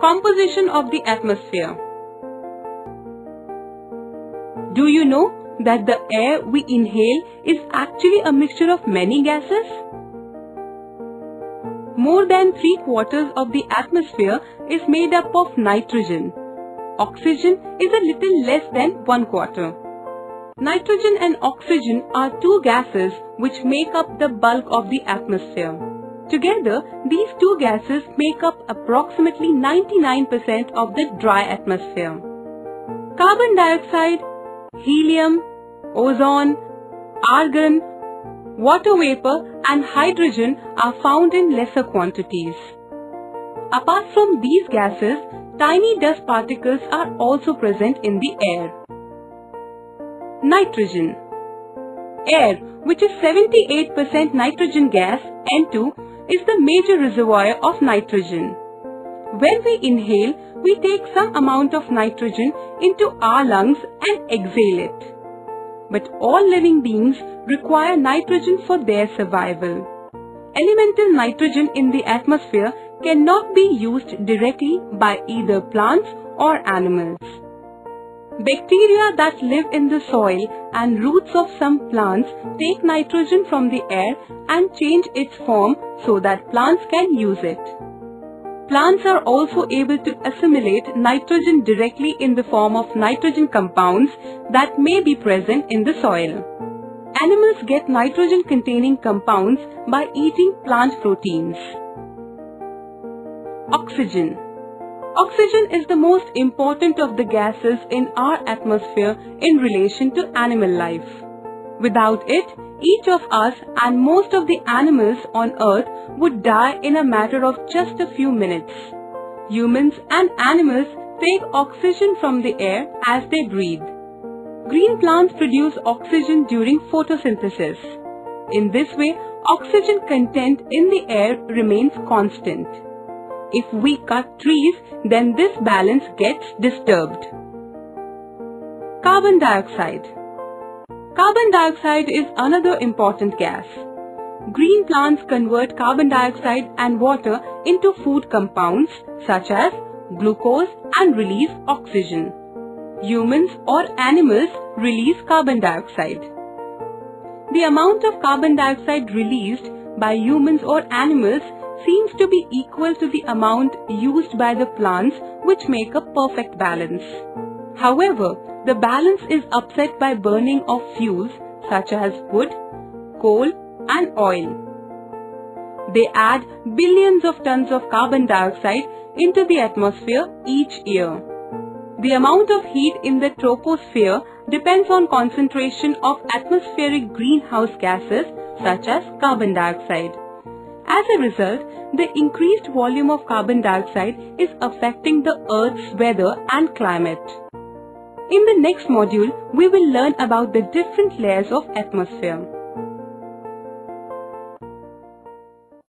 Composition of the atmosphere. Do you know that the air we inhale is actually a mixture of many gases? More than three quarters of the atmosphere is made up of nitrogen. Oxygen is a little less than one quarter. Nitrogen and oxygen are two gases which make up the bulk of the atmosphere. Together, these two gases make up approximately 99% of the dry atmosphere. Carbon dioxide, helium, ozone, argon, water vapor and hydrogen are found in lesser quantities. Apart from these gases, tiny dust particles are also present in the air. Nitrogen Air, which is 78% nitrogen gas, N2, is the major reservoir of nitrogen. When we inhale, we take some amount of nitrogen into our lungs and exhale it. But all living beings require nitrogen for their survival. Elemental nitrogen in the atmosphere cannot be used directly by either plants or animals. Bacteria that live in the soil and roots of some plants take nitrogen from the air and change its form so that plants can use it. Plants are also able to assimilate nitrogen directly in the form of nitrogen compounds that may be present in the soil. Animals get nitrogen containing compounds by eating plant proteins. Oxygen Oxygen is the most important of the gases in our atmosphere in relation to animal life. Without it, each of us and most of the animals on earth would die in a matter of just a few minutes. Humans and animals take oxygen from the air as they breathe. Green plants produce oxygen during photosynthesis. In this way, oxygen content in the air remains constant. If we cut trees, then this balance gets disturbed. Carbon dioxide Carbon dioxide is another important gas. Green plants convert carbon dioxide and water into food compounds such as glucose and release oxygen. Humans or animals release carbon dioxide. The amount of carbon dioxide released by humans or animals seems to be equal to the amount used by the plants which make a perfect balance. However, the balance is upset by burning of fuels such as wood, coal and oil. They add billions of tons of carbon dioxide into the atmosphere each year. The amount of heat in the troposphere depends on concentration of atmospheric greenhouse gases such as carbon dioxide. As a result, the increased volume of carbon dioxide is affecting the Earth's weather and climate. In the next module, we will learn about the different layers of atmosphere.